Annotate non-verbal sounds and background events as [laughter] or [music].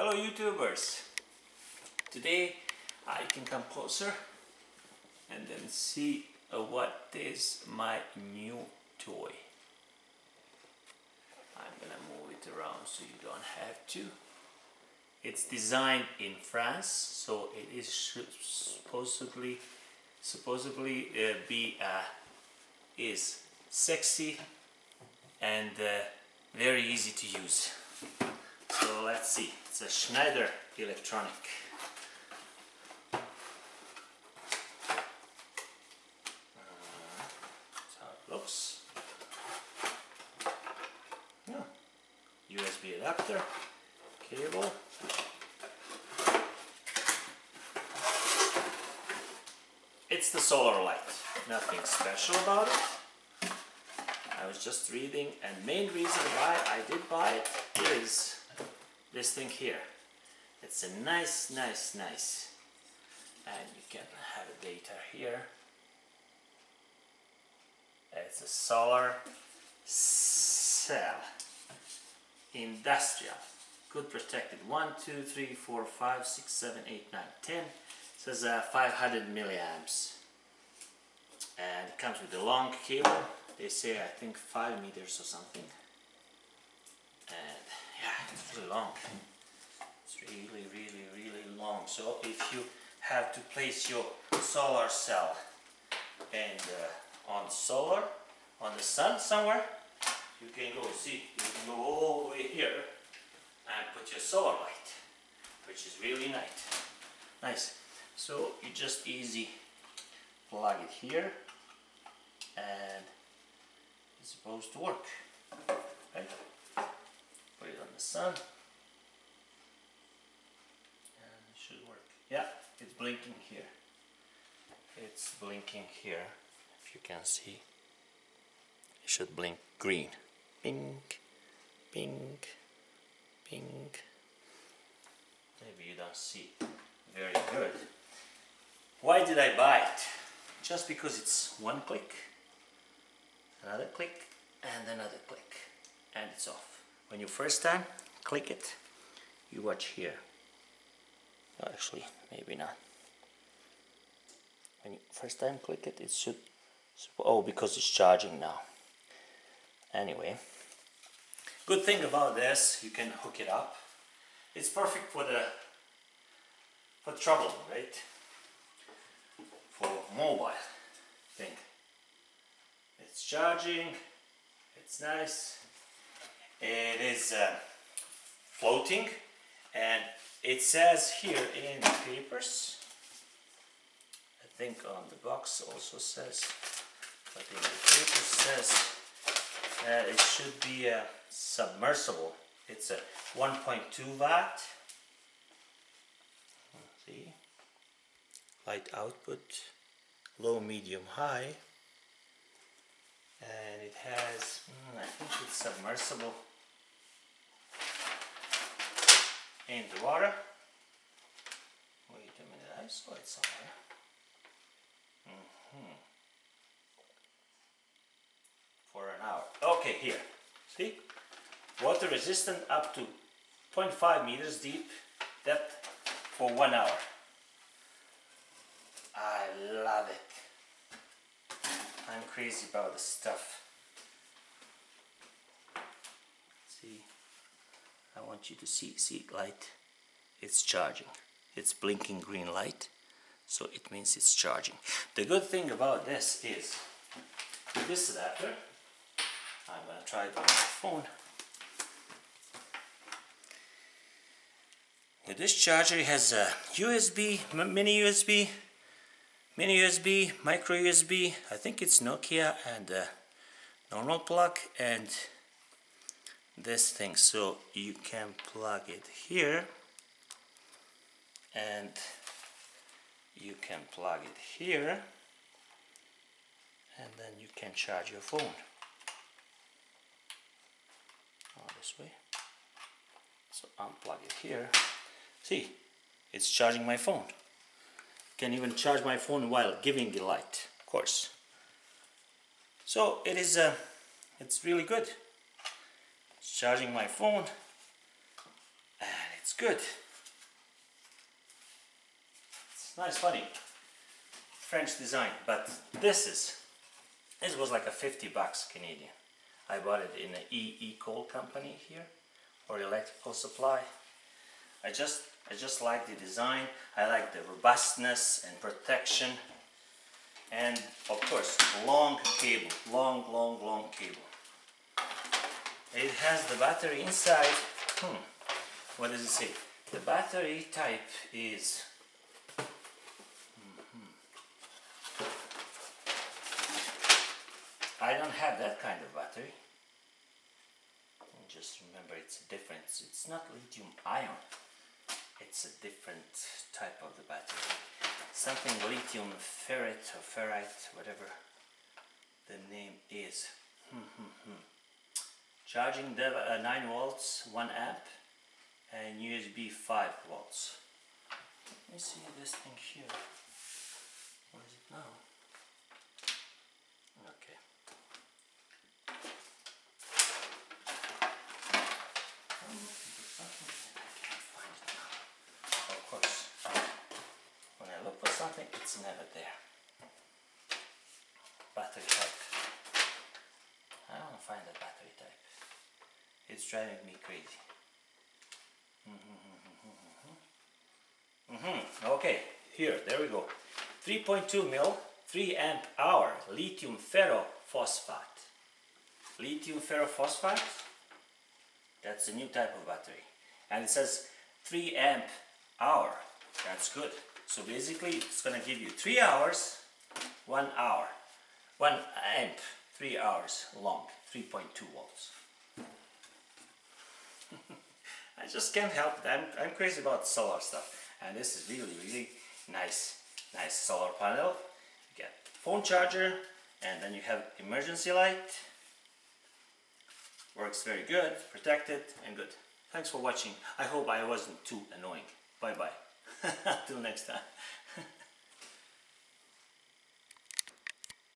Hello YouTubers! Today I can come closer and then see uh, what is my new toy. I'm gonna move it around so you don't have to. It's designed in France, so it is supposedly supposedly uh, be uh, is sexy and uh, very easy to use. So let's see, it's a Schneider electronic. Uh, that's how it looks. Yeah. USB adapter, cable. It's the solar light, nothing special about it. I was just reading and main reason why I did buy it is this thing here. It's a nice, nice, nice. And you can have a data here. It's a solar cell. Industrial. Good protected. 1, 2, 3, 4, 5, 6, 7, 8, 9, 10. It says uh, 500 milliamps. And it comes with a long cable. They say I think 5 meters or something. Really long. It's really, really, really long. So if you have to place your solar cell and uh, on solar, on the sun somewhere, you can go see, you can go all the way here and put your solar light, which is really nice. Nice. So you just easy plug it here and it's supposed to work. Right? Put it on the sun. And it should work. Yeah, it's blinking here. It's blinking here. If you can see. It should blink green. Pink, pink, pink. Maybe you don't see very good. Why did I buy it? Just because it's one click, another click, and another click, and it's off. When you first time click it, you watch here. Actually, maybe not. When you first time click it, it should. Oh, because it's charging now. Anyway, good thing about this, you can hook it up. It's perfect for the for travel, right? For mobile thing. It's charging. It's nice. It is uh, floating, and it says here in the papers. I think on the box also says, but in the paper says uh, it should be submersible. It's a 1.2 watt. See? Light output, low, medium, high. And it has, mm, I think it's submersible in the water. Wait a minute, I saw it somewhere. Mm -hmm. For an hour. Okay, here. See? Water resistant up to 0.5 meters deep depth for one hour. I love it. I'm crazy about the stuff. See? I want you to see, see light. It's charging. It's blinking green light. So it means it's charging. The good thing about this is, this adapter, I'm gonna try it on my phone. This charger, has a USB, mini USB, mini USB, micro USB. I think it's Nokia and a normal plug and this thing. So you can plug it here and you can plug it here and then you can charge your phone. Oh, this way. So unplug it here. See, it's charging my phone. Can even charge my phone while giving the light, of course. So it is, uh, it's really good. It's charging my phone and it's good. It's nice, funny. French design, but this is, this was like a 50 bucks Canadian. I bought it in an EECOL company here, or electrical supply. I just, I just like the design. I like the robustness and protection. And of course, long cable, long, long, long cable. It has the battery inside. Hmm. What does it say? The battery type is. Mhm. I don't have that kind of battery. Just remember, it's a different. It's not lithium ion. It's a different type of the battery. Something lithium ferrite or ferrite, whatever the name is. [laughs] Charging the uh, 9 volts, 1 amp, and USB 5 volts. Let me see this thing here. What is it now? Okay. I'm looking for something and I can't find it now. Of course, when I look for something, it's never there. Battery type. I don't find the battery type. It's driving me crazy. Mm-hmm. Okay, here, there we go. 3.2 mil, 3 amp hour lithium ferrophosphate. Lithium ferrophosphate, that's a new type of battery. And it says 3 amp hour, that's good. So basically, it's gonna give you 3 hours, 1 hour. 1 amp, 3 hours long, 3.2 volts. [laughs] I just can't help it. I'm, I'm crazy about solar stuff. And this is really, really nice, nice solar panel. You get phone charger and then you have emergency light. Works very good, protected and good. Thanks for watching. I hope I wasn't too annoying. Bye bye. [laughs] Till next time.